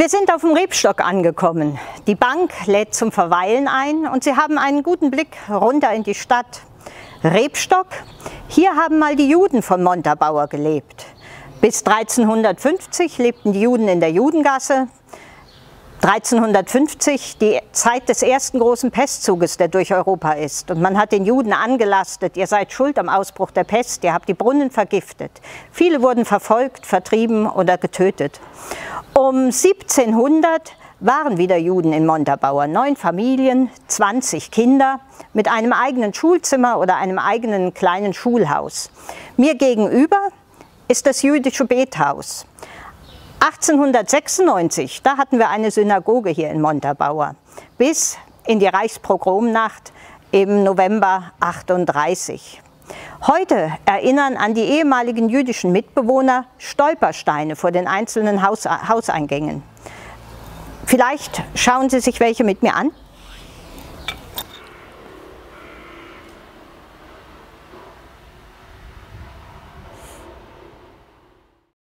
Wir sind auf dem Rebstock angekommen. Die Bank lädt zum Verweilen ein und Sie haben einen guten Blick runter in die Stadt. Rebstock, hier haben mal die Juden von Montabaur gelebt. Bis 1350 lebten die Juden in der Judengasse. 1350 die Zeit des ersten großen Pestzuges, der durch Europa ist. Und man hat den Juden angelastet, ihr seid schuld am Ausbruch der Pest, ihr habt die Brunnen vergiftet. Viele wurden verfolgt, vertrieben oder getötet. Um 1700 waren wieder Juden in Montabaur. Neun Familien, 20 Kinder mit einem eigenen Schulzimmer oder einem eigenen kleinen Schulhaus. Mir gegenüber ist das jüdische Bethaus. 1896, da hatten wir eine Synagoge hier in Montabaur, bis in die Reichspogromnacht im November 38. Heute erinnern an die ehemaligen jüdischen Mitbewohner Stolpersteine vor den einzelnen Haus Hauseingängen. Vielleicht schauen Sie sich welche mit mir an.